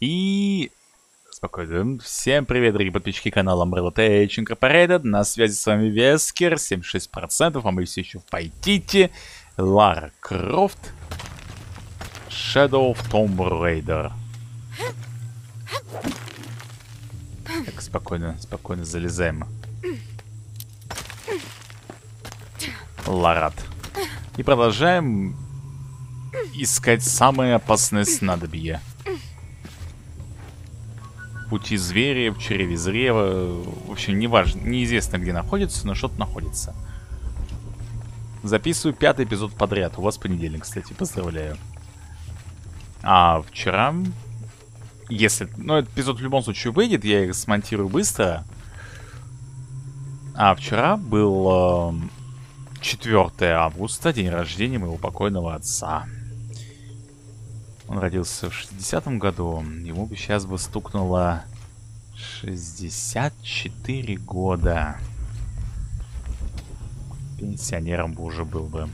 И... Спокойно. Всем привет, дорогие подписчики канала Umbrella Tech Incorporated. На связи с вами Вескер, 76%, а мы все еще в Пайтите. Лара Крофт. Shadow of Tomb Raider. Так, спокойно, спокойно залезаем. Ларат. И продолжаем искать самые опасные снадобья. Пути зверя, в чреве зрева. В общем, неважно, неизвестно где находится, но что-то находится. Записываю пятый эпизод подряд. У вас понедельник, кстати, поздравляю. А вчера, если... Ну, этот эпизод в любом случае выйдет, я их смонтирую быстро. А вчера был э, 4 августа, день рождения моего покойного отца. Он родился в 60-м году. Ему бы сейчас бы стукнуло 64 года. Пенсионером бы уже был бы.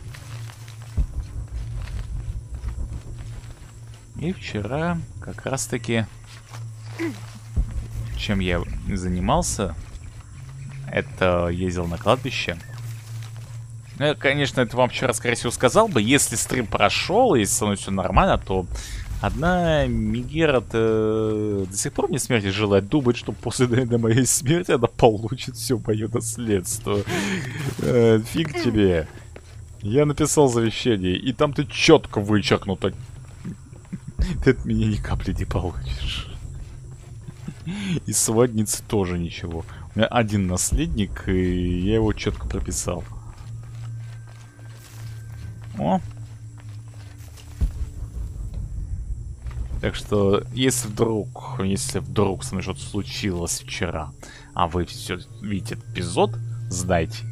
И вчера как раз-таки чем я занимался, это ездил на кладбище. Ну, я, конечно, это вам вчера, скорее всего, сказал бы. Если стрим прошел, если со мной все нормально, то одна Мигера до сих пор мне смерти желает. Думает, что после до моей смерти она получит все мое наследство. Э, фиг тебе. Я написал завещание, и там ты четко вычеркнуто. Ты от меня ни капли не получишь. И сводницы тоже ничего. У меня один наследник, и я его четко прописал. О. Так что, если вдруг, если вдруг со мной что-то случилось вчера, а вы все видите эпизод, сдайте.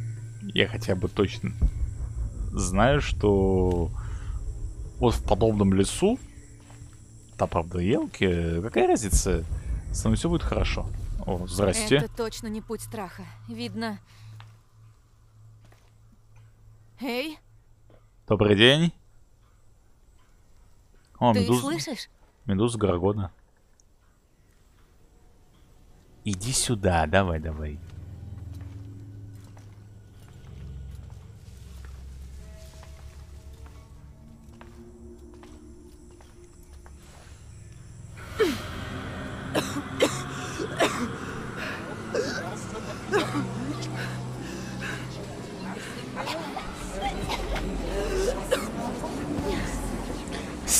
Я хотя бы точно знаю, что вот в подобном лесу, там, правда, елки, какая разница, со мной все будет хорошо. О, здрасте. Это точно не путь страха. Видно... Эй, Добрый день. О, ты медуз... слышишь? Медуза Гаргона. Иди сюда, давай, давай.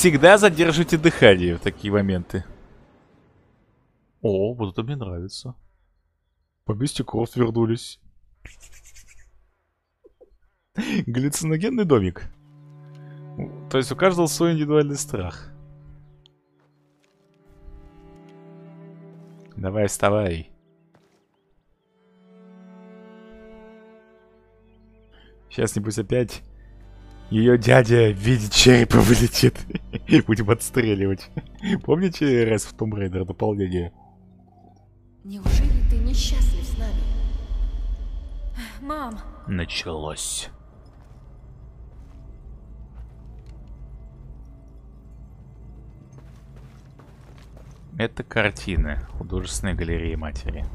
Всегда задержите дыхание в такие моменты. О, вот это мне нравится. По месте вернулись. Галлюциногенный домик. То есть у каждого свой индивидуальный страх. Давай, вставай. Сейчас, небось, опять ее дядя в виде черепа вылетит. И будем отстреливать. Помните раз в Tomb Raider дополнение? Неужели ты несчастлив с нами? Мам, Началось. Это картины художественной галереи матери.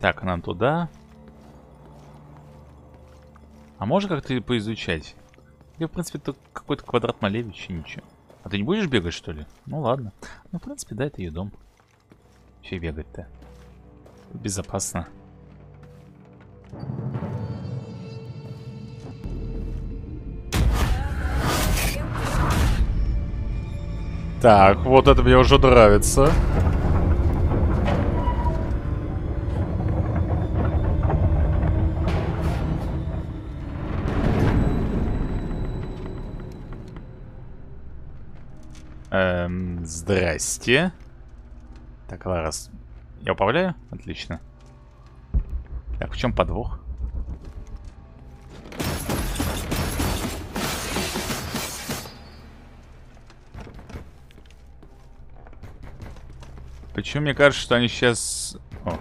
Так, нам туда. А можно как-то поизучать? Я, в принципе, тут какой-то квадрат Малевича, ничего. А ты не будешь бегать, что ли? Ну ладно. Ну, в принципе, да, это ее дом. Че бегать-то? Безопасно. Так, вот это мне уже нравится. Эм, здрасте. Так, Ларас. Я управляю? Отлично. Так, в чем подвох? Почему мне кажется, что они сейчас... О.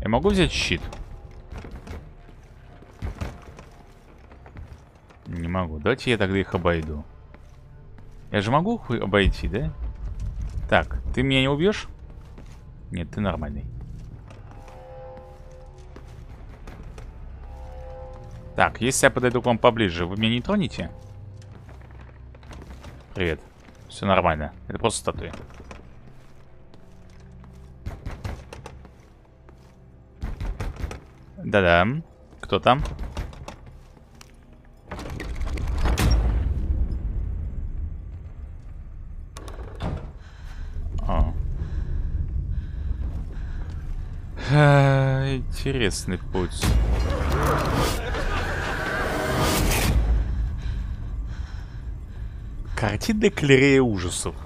Я могу взять щит? Могу. Давайте я тогда их обойду. Я же могу их обойти, да? Так, ты меня не убьешь? Нет, ты нормальный. Так, если я подойду к вам поближе, вы меня не тронете? Привет. Все нормально. Это просто статуя. Да-да. Кто там? Интересный путь. Картинная галерея ужасов.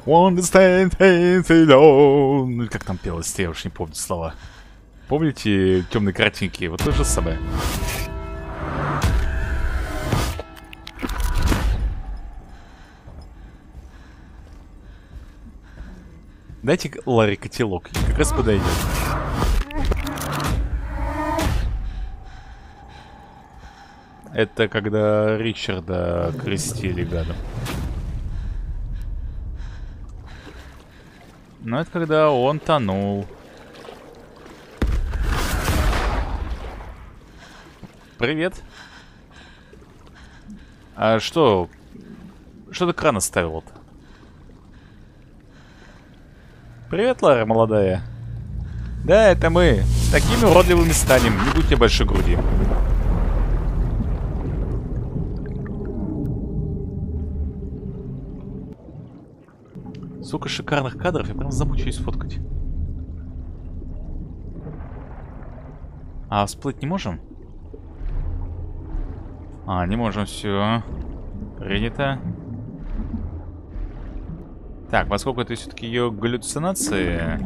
Won't stand alone. Как там пелось, я уж не помню слова. Помните темные картинки? Вот то же самое. Дайте Ларри котелок, как раз подойдет. Это когда Ричарда крестили гадом. Но это когда он тонул. Привет. А что? Что ты кран оставил-то? Привет, Лара, молодая. Да, это мы. Такими уродливыми станем. Не будьте большой груди. Столько шикарных кадров, я прям замучаюсь фоткать. А всплыть не можем? А, не можем, все. Принято. Так, поскольку это все-таки ее галлюцинации...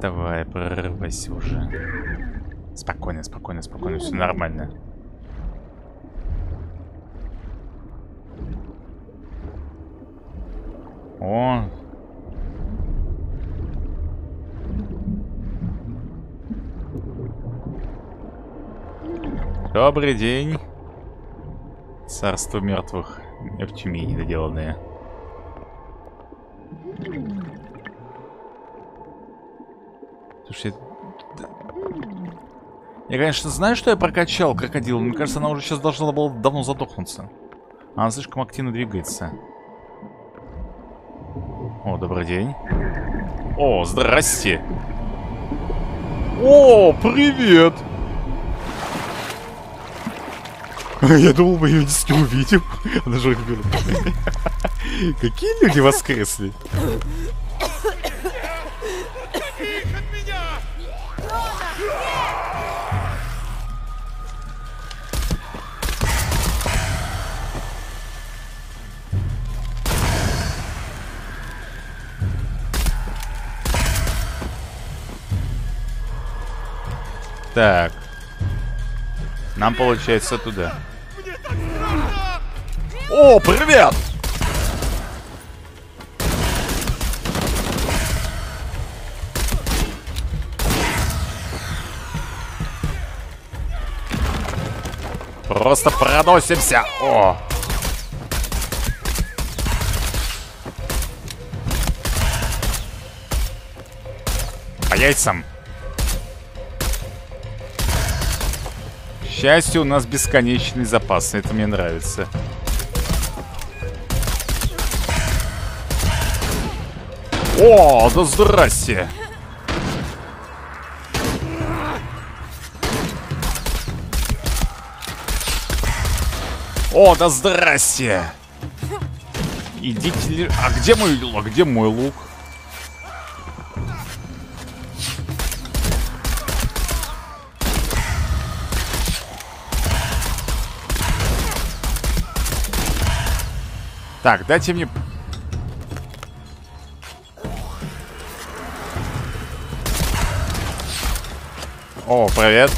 Давай, прорывайся уже. Спокойно, спокойно, спокойно, все нормально. О. Добрый день. Царство мертвых. В тюме недоделанные. Слушай, я, конечно, знаю, что я прокачал крокодил. Мне кажется, она уже сейчас должна была давно задохнуться. Она слишком активно двигается. О, добрый день. О, здрасте. О, привет. Я думал, мы ее не увидим. Она же Какие люди воскресли? Так. Нам получается туда. О, привет! Просто проносимся. О! По яйцам. Счастью, у нас бесконечный запас. Это мне нравится. О, да здрасте! О, да здрасте! Идите... А где мой... А где мой лук? Так, дайте мне... О, привет.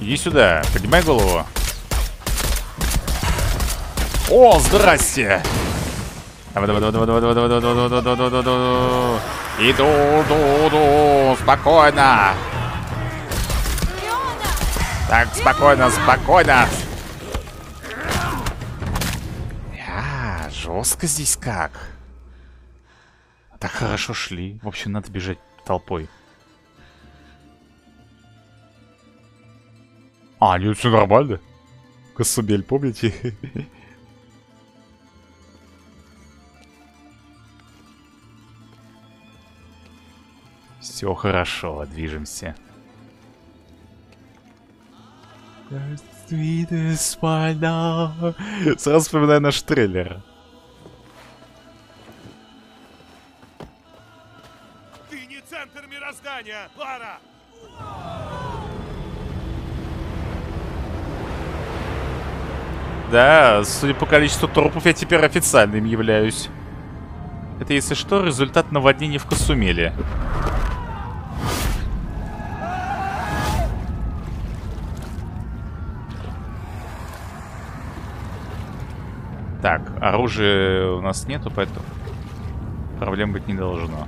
Иди сюда, поднимай голову. О, здрасте! Давай, давай, давай, давай, давай, давай, давай, давай, давай, давай, давай, давай, давай. Иду, иду, иду, спокойно. Так, спокойно, спокойно. А, жестко здесь как. Так хорошо шли. В общем, надо бежать толпой. А, нет, все нормально. Косубель, помните? Все хорошо, движемся. Сразу вспоминаю наш трейлер. Ты не центр мироздания, Лара! Да, судя по количеству трупов, я теперь официально им являюсь. Это, если что, результат наводнения в Касумеле. Так, оружия у нас нету, поэтому проблем быть не должно.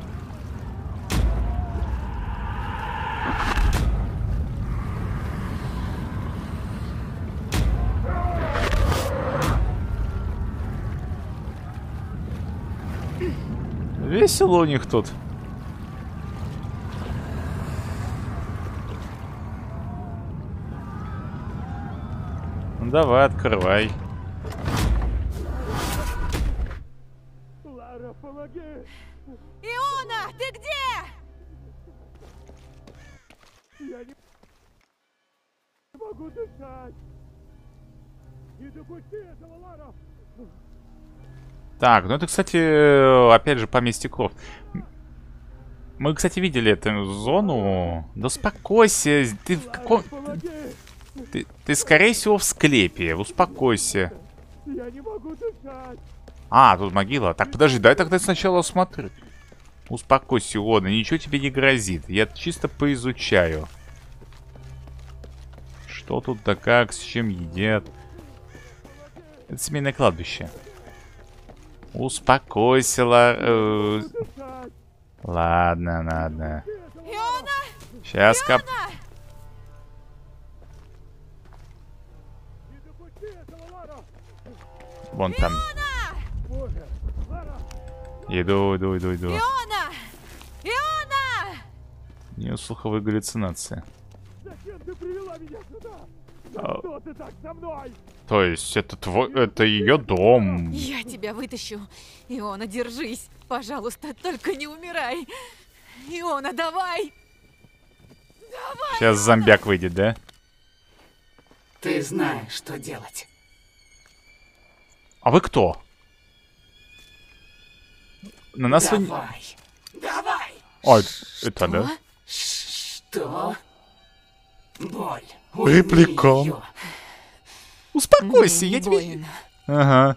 Весело у них тут. Ну давай, открывай. Лара, помоги! Иона, ты где? Я не могу дышать! Не допусти этого, Лара! Так, ну это, кстати, опять же, поместье Крофт. Мы, кстати, видели эту зону. Да успокойся, ты в каком... Ты, ты, скорее всего, в склепе. Успокойся. Я не могу дышать! А, тут могила. Так, подожди, дай тогда сначала осмотрю. Успокойся, Иона, ничего тебе не грозит. Я чисто поизучаю. Что тут да как, с чем едят. Это семейное кладбище. Успокойся, ла... э! Ладно, ладно. Иона, Сейчас Лара! Вон там. Иду, иду, иду, иду. Иона, Иона! У нее слуховые галлюцинации. Зачем ты привела меня сюда? А. что ты так со мной? То есть это твой... Это ее дом. Я тебя вытащу. Иона, держись. Пожалуйста, только не умирай. Иона, давай. Сейчас зомбяк выйдет, да? Ты знаешь, что делать. А вы кто? На нас вы... Давай. Давай. А, это да? Что? Боль. Репликом. Успокойся, Мне я тебе... больно. Ага.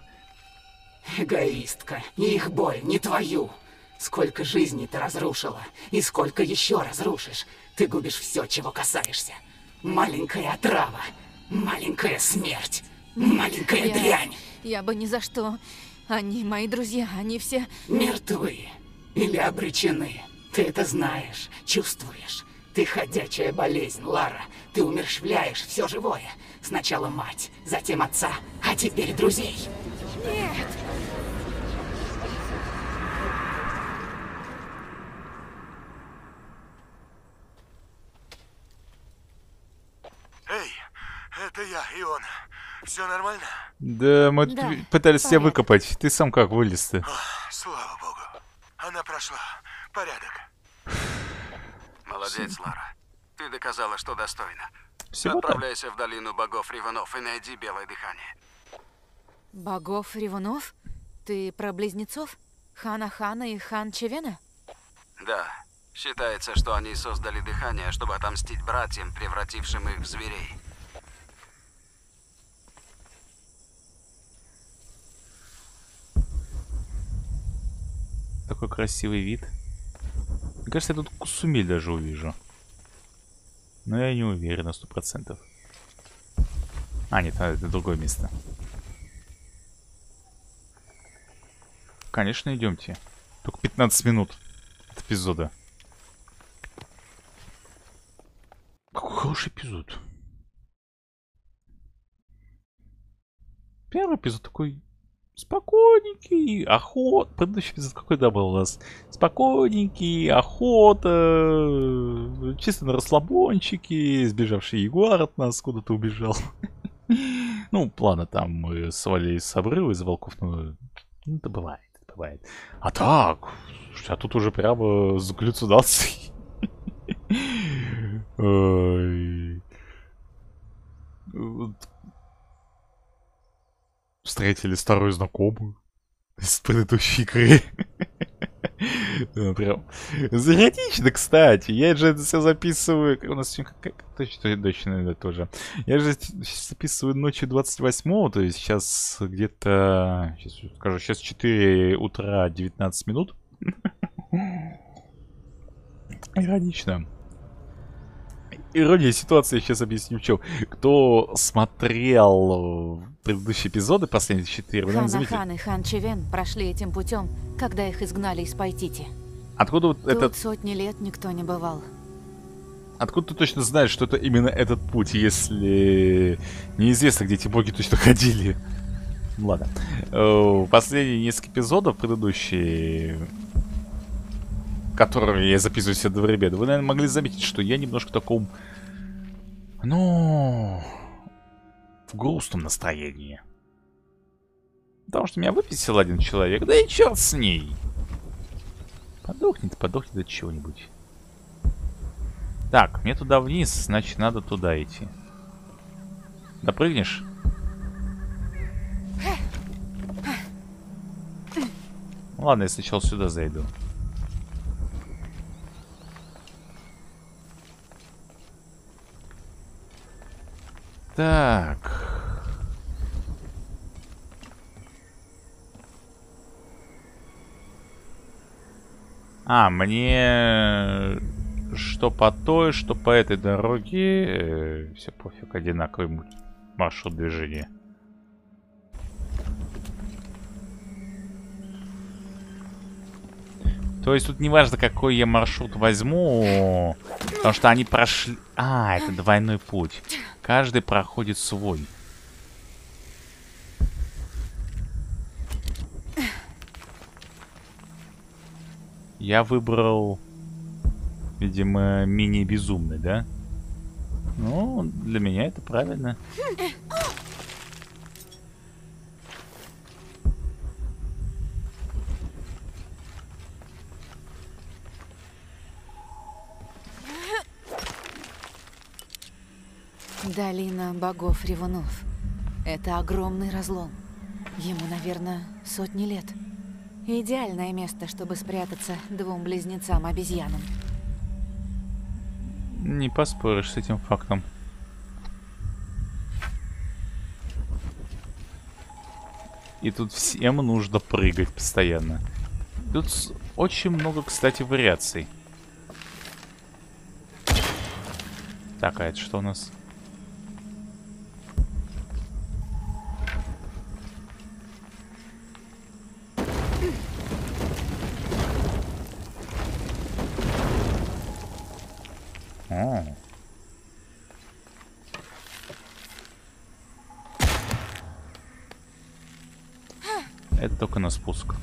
Эгоистка. Их боль не твою. Сколько жизней ты разрушила, и сколько еще разрушишь. Ты губишь все, чего касаешься. Маленькая отрава, маленькая смерть, маленькая Я- дрянь. Я бы ни за что. Они мои друзья, они все... Мертвы или обречены. Ты это знаешь, чувствуешь. Ты ходячая болезнь, Лара. Ты умерщвляешь все живое. Сначала мать, затем отца, а теперь друзей. Нет! Эй, это я, Ион. Все нормально? Да, мы Да, пытались тебя выкопать. Ты сам как вылез-то? Слава богу. Она прошла. Порядок. Молодец, Лара. Ты доказала, что достойна. Всего. Отправляйся в долину богов Риванов и найди белое дыхание. Богов Ревунов? Ты про близнецов? Хана Хана и Хан Чевена? Да, считается, что они создали дыхание, чтобы отомстить братьям, превратившим их в зверей. Такой красивый вид. Кажется, я тут Кусумиль даже увижу. Но я не уверен на сто процентов. А, нет, а, это другое место. Конечно, идемте. Только 15 минут от эпизода. Какой хороший эпизод. Первый эпизод такой спокойненький, охот. Предыдущий эпизод какой да был у нас? Спокойненький, охота, чисто на расслабончике, сбежавший ягуар от нас куда-то убежал. Ну, плана там мы свалились с обрыва из волков, ну, это бывает, это бывает. А так, слушайте, а тут уже прямо с галлюцинацией. Встретили старую знакомую из предыдущей игры. Ну, Прям загранично, кстати. Я же это все записываю. У нас сегодня как, точно, точно тоже. Я же записываю ночью 28 то есть сейчас где-то... Сейчас скажу, сейчас 4 утра 19 минут. Иронично. Ирония ситуации, сейчас объясню в чем. Кто смотрел предыдущие эпизоды, последние четыре, наверное, заметили, Ханахан и Хан Чевен прошли этим путем, когда их изгнали из Пайтити. откуда вот Тут этот... сотни лет никто не бывал. Откуда ты точно знаешь, что это именно этот путь, если неизвестно, где эти боги точно ходили? Ладно. Э, Последние несколько эпизодов, предыдущие, которые я записываю себе одновременно, вы, наверное, могли заметить, что я немножко в таком, ну, в грустном настроении. Потому что меня выписал один человек, да и черт с ней. Подохнет, подохнет от чего-нибудь. Так, мне туда вниз, значит, надо туда идти. Допрыгнешь? Ну Ладно, я сначала сюда зайду. Так. А, мне что по той, что по этой дороге, все пофиг, одинаковый маршрут движения. То есть тут не важно, какой я маршрут возьму, потому что они прошли... А, это двойной путь. Каждый проходит свой. Я выбрал, видимо, менее безумный, да? Ну, для меня это правильно. Долина богов-ревунов. Это огромный разлом. Ему, наверное, сотни лет. Идеальное место, чтобы спрятаться двум близнецам-обезьянам. Не поспоришь с этим фактом. И тут всем нужно прыгать постоянно. Тут очень много, кстати, вариаций. Так, а это что у нас? На спуск.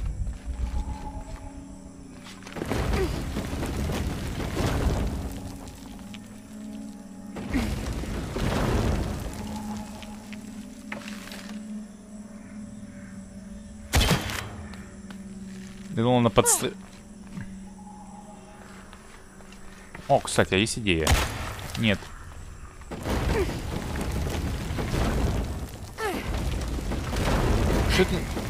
Я думал, на подстрел... О, кстати, а есть идея? Нет. Что это?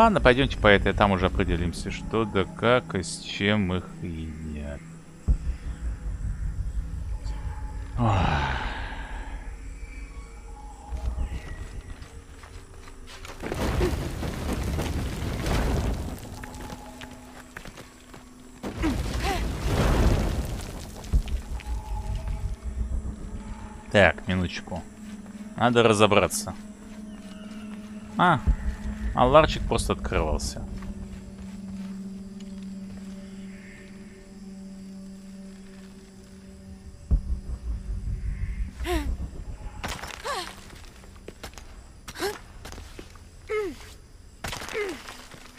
Ладно, пойдемте по этой, там уже определимся, что да как и с чем их едят. Так, минуточку. Надо разобраться. А, а ларчик просто открывался.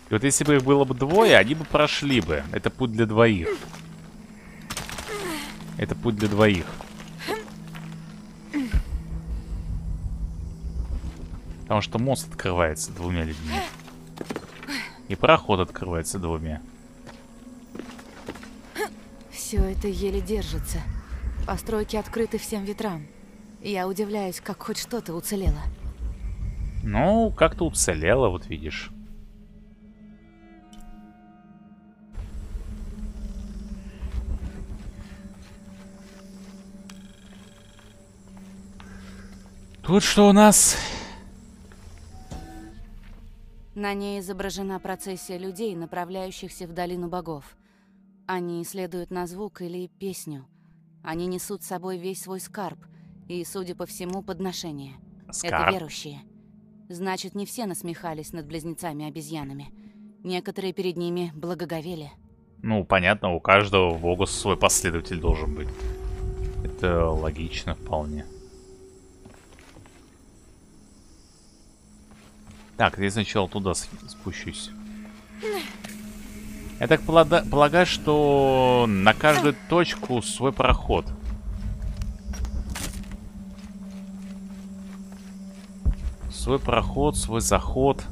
И вот если бы их было бы двое, они бы прошли бы. Это путь для двоих. Это путь для двоих. Потому что мост открывается двумя людьми. И проход открывается двумя. Все это еле держится. Постройки открыты всем ветрам. Я удивляюсь, как хоть что-то уцелело. Ну, как-то уцелело, вот видишь. Тут что у нас? На ней изображена процессия людей, направляющихся в долину богов. Они следуют на звук или песню. Они несут с собой весь свой скарб и, судя по всему, подношение. Это Скарб. верующие. Значит, не все насмехались над близнецами-обезьянами. Некоторые перед ними благоговели. Ну, понятно, у каждого бога свой последователь должен быть. Это логично вполне. Так, я сначала туда спущусь. Я так полагаю, что на каждую точку свой проход. Свой проход, свой заход.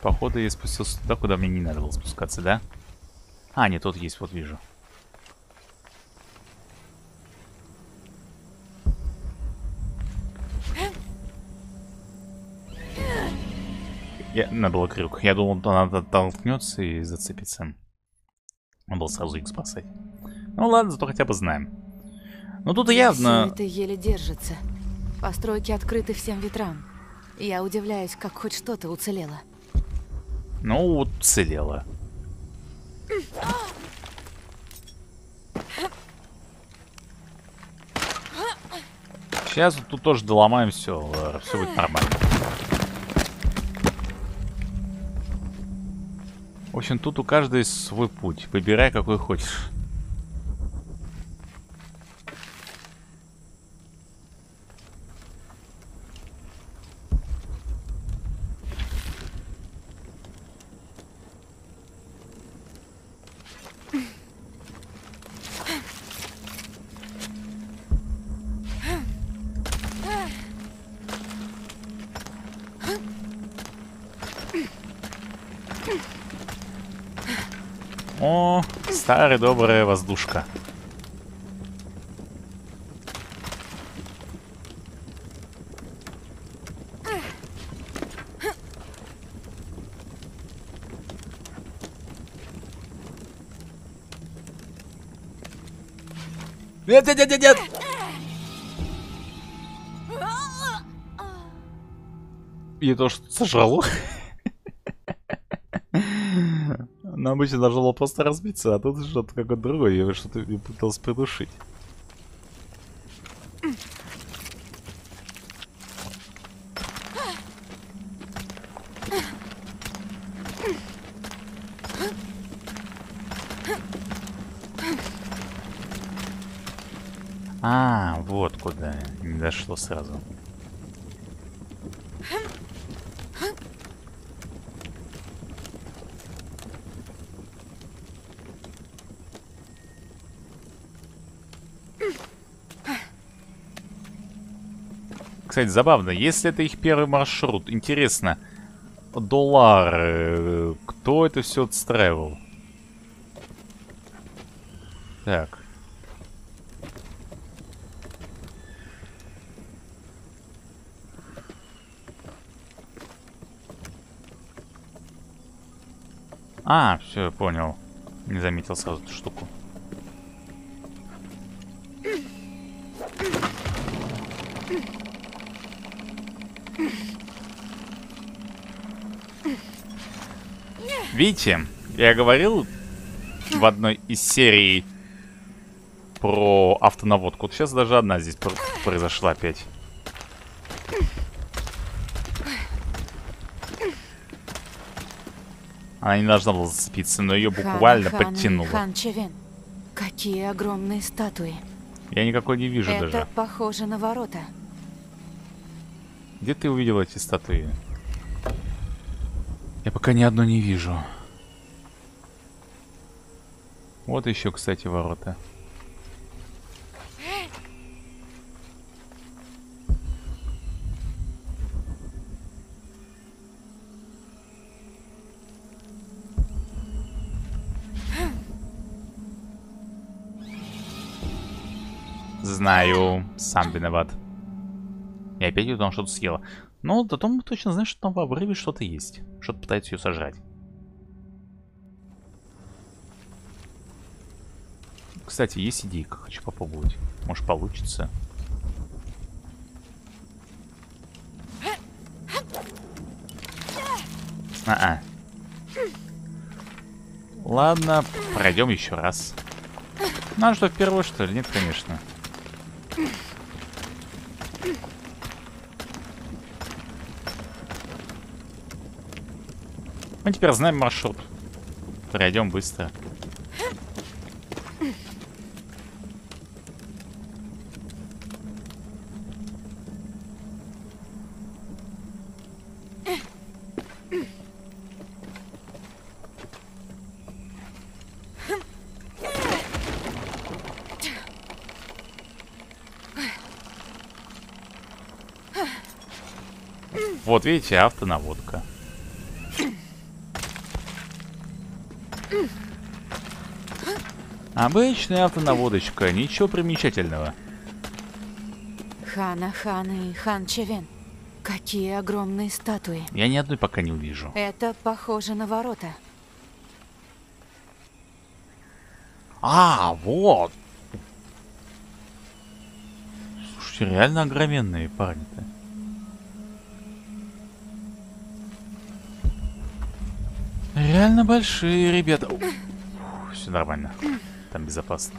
Походу, я спустился туда, куда мне не надо было спускаться, да? А, нет, тут есть, вот вижу. Я, надо было крюк. Я думал, он надо толкнется и зацепится. Надо было сразу их спасать. Ну ладно, зато хотя бы знаем. Ну тут явно... Все это еле держится. Постройки открыты всем ветрам. Я удивляюсь, как хоть что-то уцелело. Ну, вот целела. Сейчас тут тоже доломаем все, все будет нормально. В общем, тут у каждой свой путь. Выбирай, какой хочешь. О, старая добрая воздушка. Нет, нет, нет, нет, нет! И то, что сожрало. Но обычно должно было просто разбиться, а тут что-то какое-то другое, я что-то пытался придушить. А, вот куда. Не дошло сразу. Кстати, забавно, если это их первый маршрут, интересно, доллар, э, кто это все отстраивал? Так. А, все, понял. Не заметил сразу эту штуку. Видите, я говорил в одной из серий про автонаводку. Вот сейчас даже одна здесь пр- произошла опять. Она не должна была зацепиться, но ее буквально Хана и подтянуло. Хан Чевен. Какие огромные статуи. Я никакой не вижу Это даже. похоже на ворота. Где ты увидел эти статуи? Пока ни одной не вижу. Вот еще, кстати, ворота. Знаю, сам виноват. И опять там что-то съела. Но зато мы точно знаем, что там в обрыве что-то есть. Что-то пытается ее сожрать. Кстати, есть идейка, хочу попробовать. Может получится. А, -а. Ладно, пройдем еще раз. А что, впервые что ли? Нет, конечно. Мы теперь знаем маршрут. Пройдем быстро. Вот видите, автонаводка. Обычная автонаводочка, ничего примечательного. Хана, Хана и Хан Чевен. Какие огромные статуи. Я ни одной пока не увижу. Это похоже на ворота. А, вот. Слушайте, реально огроменные парни-то. Реально большие ребята. Все нормально. Там безопасно.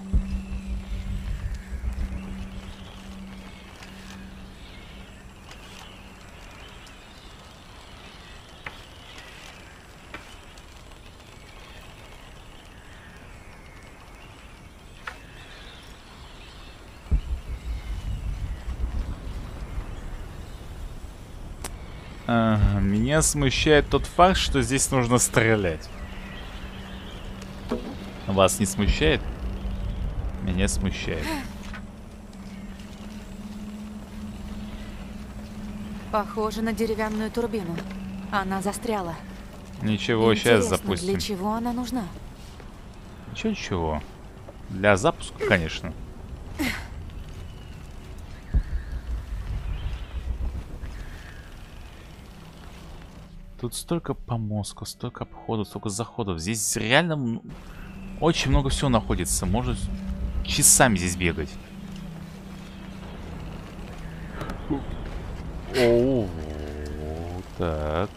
Меня смущает тот факт, что здесь нужно стрелять. Вас не смущает? Меня смущает. Похоже на деревянную турбину. Она застряла. Ничего, сейчас Интересно, запустим. для чего она нужна? Ничего. Для запуска, конечно. Тут столько помозга, столько обходов, столько заходов. Здесь реально м- очень много всего находится. Может часами здесь бегать. О, так.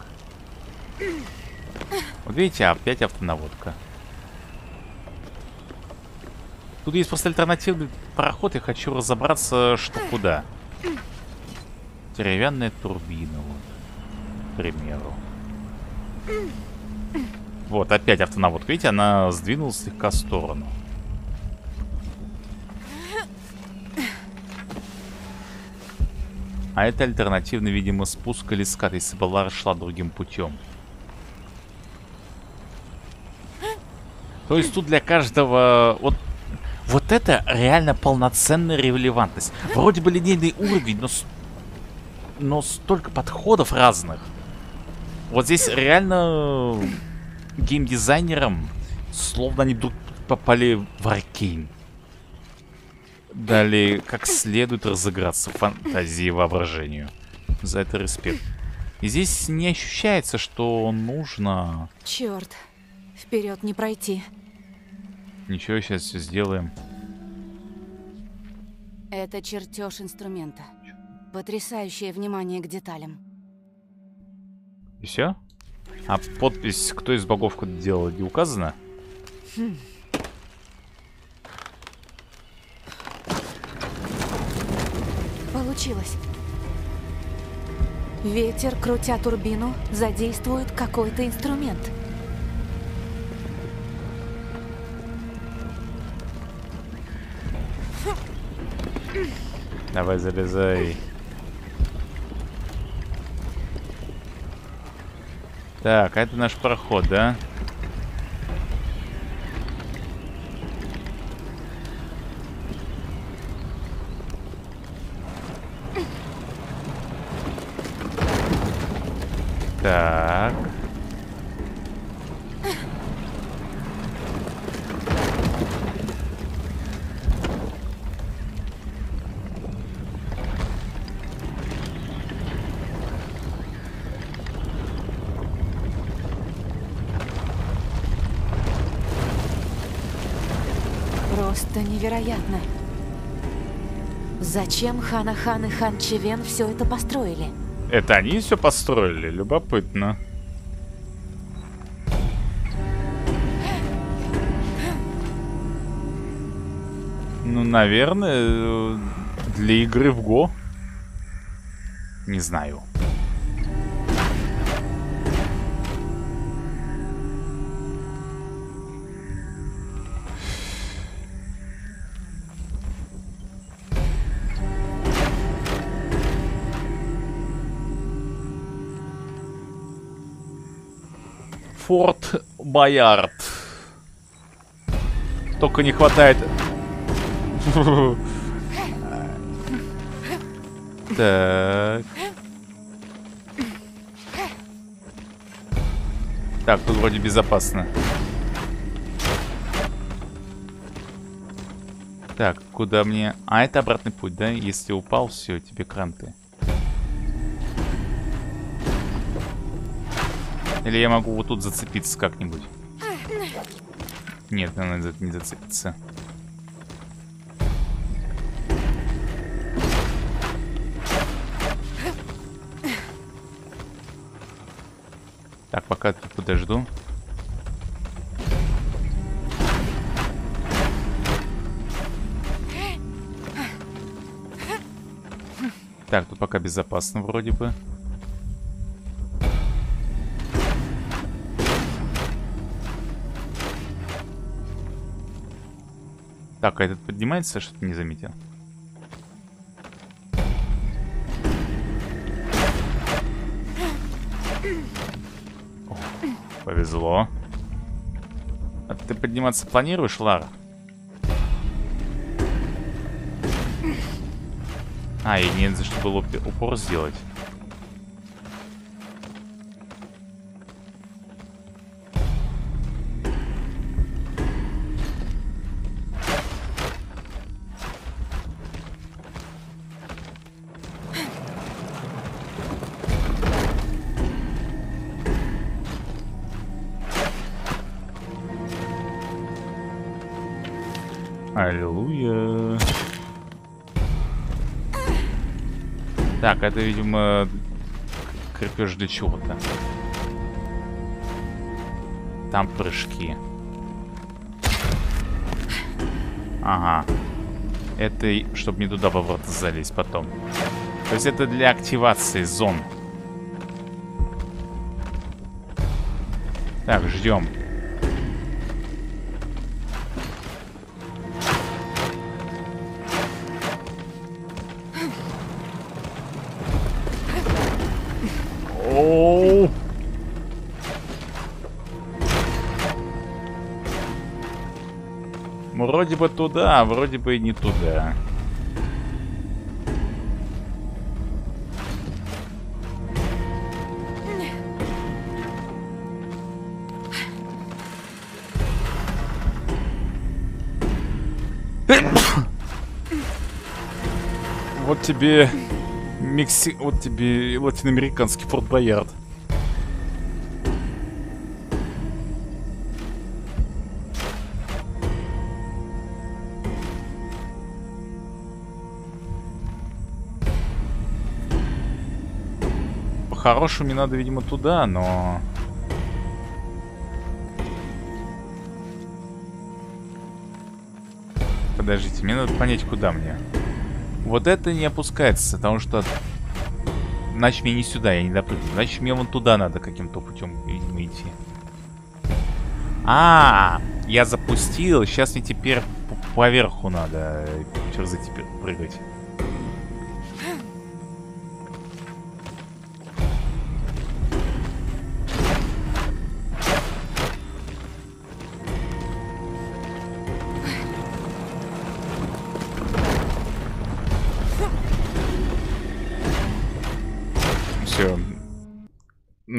Вот видите, опять автонаводка. Тут есть просто альтернативный проход, я хочу разобраться, что куда. Деревянная турбина, вот. К примеру. Вот, опять автонаводка. Видите, она сдвинулась слегка в сторону. А это альтернативный, видимо, спуск или скат, если бы Лара шла другим путем. То есть тут для каждого... Вот, вот это реально полноценная релевантность. Вроде бы линейный уровень, но, но столько подходов разных. Вот здесь реально геймдизайнерам, словно они вдруг попали в аркейн. Дали как следует разыграться фантазии и воображению. За это респект. И здесь не ощущается, что нужно... Черт, вперед не пройти. Ничего, сейчас все сделаем. Это чертеж инструмента. Потрясающее внимание к деталям. И все? А подпись, кто из богов куда делал, не указано? Получилось. Ветер, крутя турбину, задействует какой-то инструмент. Давай, залезай. Так, а это наш проход, да? Так. Зачем Хана Хан и Хан Чевен все это построили? Это они все построили? Любопытно. Ну, наверное, э, для игры в Го. Не знаю. Форт Боярд. Только не хватает... Так. Так, тут вроде безопасно. Так, куда мне... А, это обратный путь, да? Если упал, все, тебе кранты. Или я могу вот тут зацепиться как-нибудь? Нет, она не зацепится. Так, пока тут подожду. Так, тут пока безопасно вроде бы. Так, а этот поднимается, что-то не заметил. О, повезло. А ты подниматься планируешь, Лара? А, и нет, за что было упор сделать. Аллилуйя. Так, это, видимо, крепеж для чего-то. Там прыжки. Ага. Это, чтобы не туда во ворота залезть потом. То есть это для активации зон. Так, ждем. Вроде бы туда, а вроде бы и не туда. Вот тебе Мекси... Вот тебе латиноамериканский Форт Боярд. хорошему мне надо, видимо, туда, но... Подождите, мне надо понять, куда мне. Вот это не опускается, потому что... Значит, мне не сюда, я не допрыгну. Значит, мне вон туда надо каким-то путем, видимо, идти. А, -а, а, я запустил. Сейчас мне теперь поверху надо э, через эти прыгать.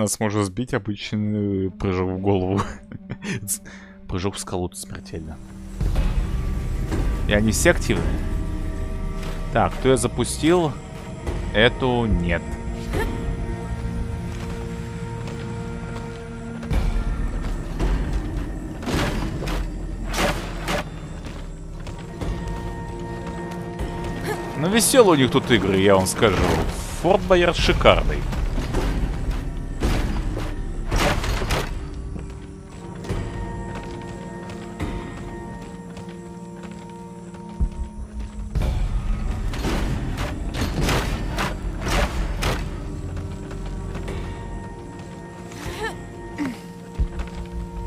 Нас может сбить обычный прыжок в голову. прыжок в скалу смертельно. И они все активны? Так, кто я запустил? Эту нет. Ну, веселые у них тут игры, я вам скажу. Форт Боярд шикарный.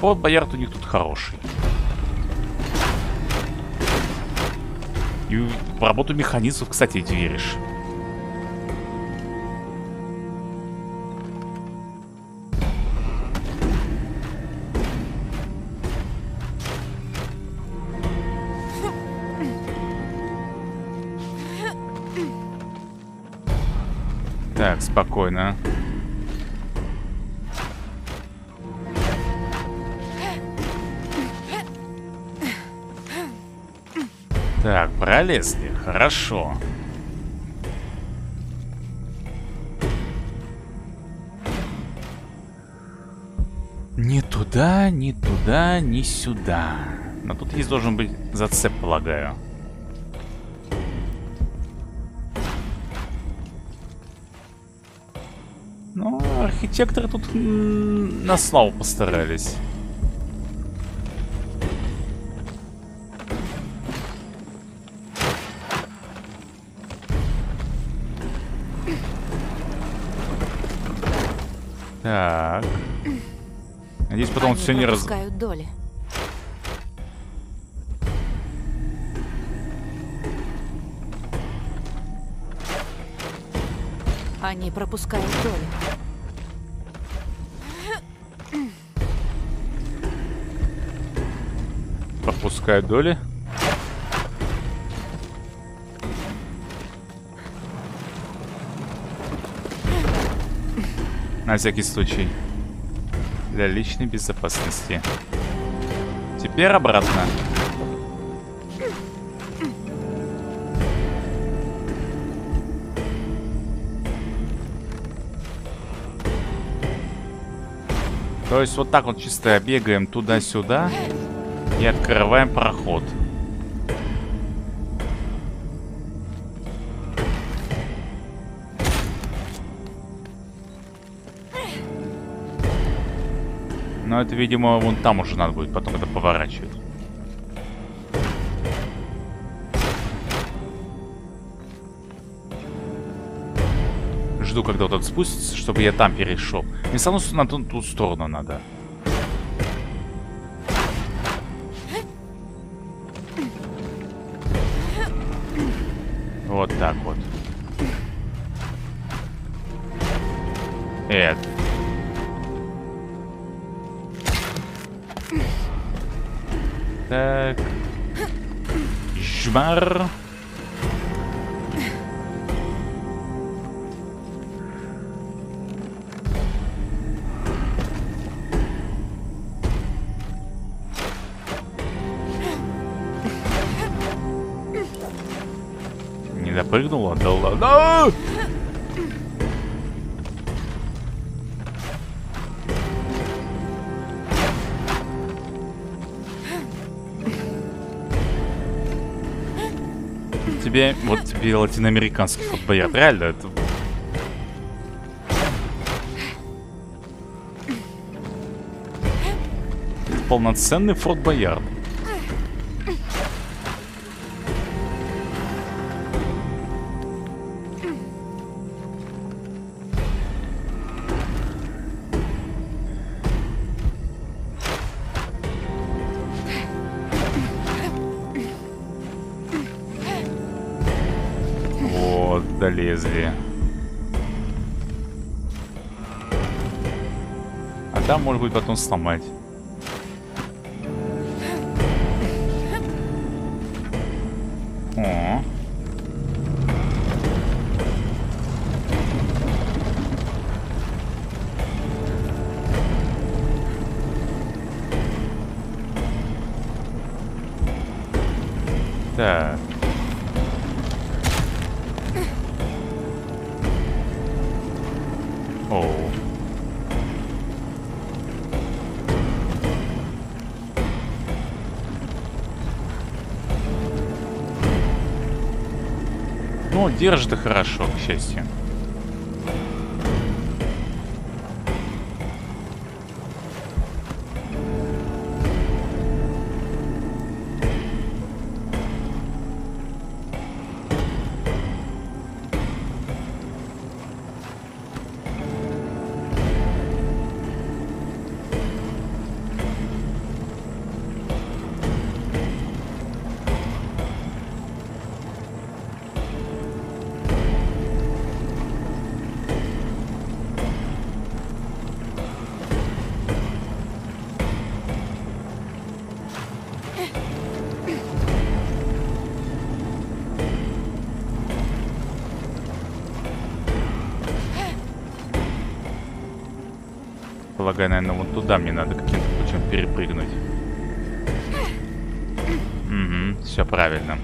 Форт Боярд у них тут хороший. И в работу механизмов, кстати, ты веришь. Так, спокойно. Пролезли. Хорошо. Не туда, не туда, не сюда. Но тут есть должен быть зацеп, полагаю. Ну, архитекторы тут на славу постарались. Так. Надеюсь, потом Они все не раз... доли. Они пропускают доли. Пропускают доли. На всякий случай. Для личной безопасности. Теперь обратно. То есть вот так вот чисто бегаем туда-сюда и открываем проход. Но это, видимо, вон там уже надо будет потом это поворачивать. Жду, когда вот этот спустится, чтобы я там перешел. Мне равно на ту, ту сторону надо. Вот так вот. Это. salvar. Тебе, вот тебе латиноамериканский футбояр. Реально, это... это полноценный Форт Боярд. Залезли. А там, может быть, потом сломать. Держит хорошо, к счастью. Полагаю, наверное, вот туда мне надо каким-то путем перепрыгнуть. Угу, все правильно.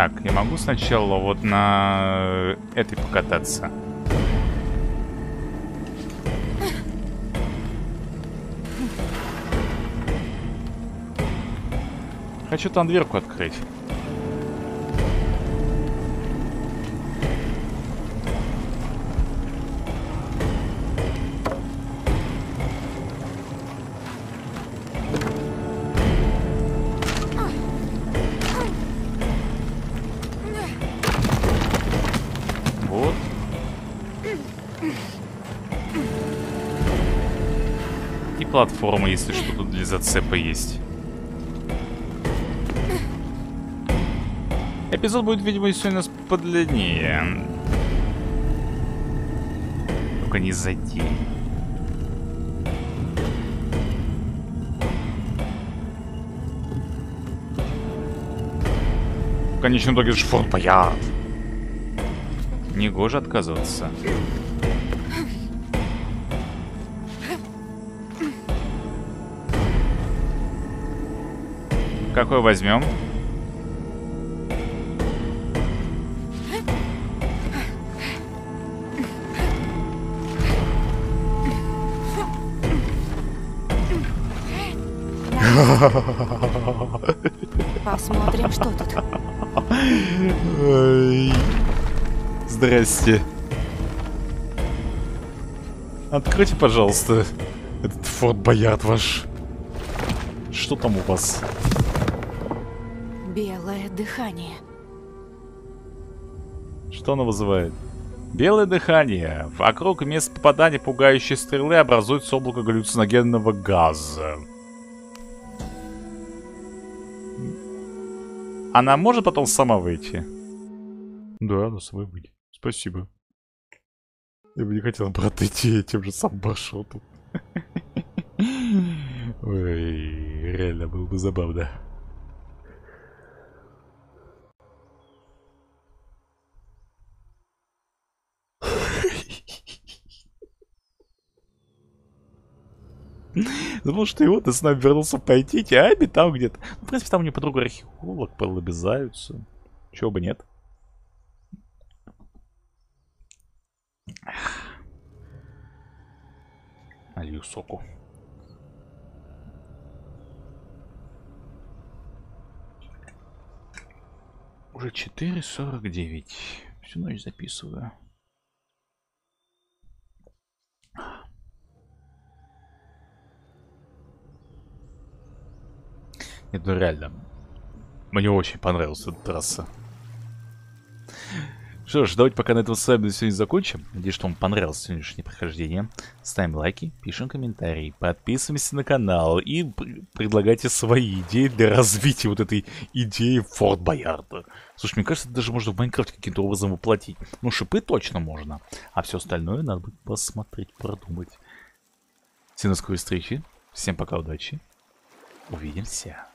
Так, я могу сначала вот на этой покататься. Хочу там дверку открыть. Платформа, если что, тут для зацепа есть. Эпизод будет, видимо, сегодня подлиннее. Только не за день. В конечном итоге же фон Боярд. Негоже отказываться. Какой возьмем? Посмотрим, что тут. Ой. Здрасте. Откройте, пожалуйста, этот Форт Боярд ваш. Что там у вас? Дыхание. Что оно вызывает? Белое дыхание. Вокруг мест попадания пугающей стрелы образуется облако галлюциногенного газа. Она может потом сама выйти? Да, она сама выйдет. Спасибо. Я бы не хотел, брат, идти тем же самым маршрутом. Ой, реально было бы забавно. Думал, что его ты с нами вернулся пойти, а Аби там где-то. Ну, в принципе, там у него подруга археолог, полобезаются. Чего бы нет. Налью соку. Уже 4.49. Всю ночь записываю. Нет, ну реально. Мне очень понравилась эта трасса. Что ж, давайте пока на этом с вами сегодня закончим. Надеюсь, что вам понравилось сегодняшнее прохождение. Ставим лайки, пишем комментарии, подписываемся на канал и пр- предлагайте свои идеи для развития вот этой идеи Форт Боярда. Слушай, мне кажется, это даже можно в Майнкрафте каким-то образом воплотить. Ну, шипы точно можно, а все остальное надо будет посмотреть, продумать. Всем до скорой встречи, всем пока, удачи, увидимся.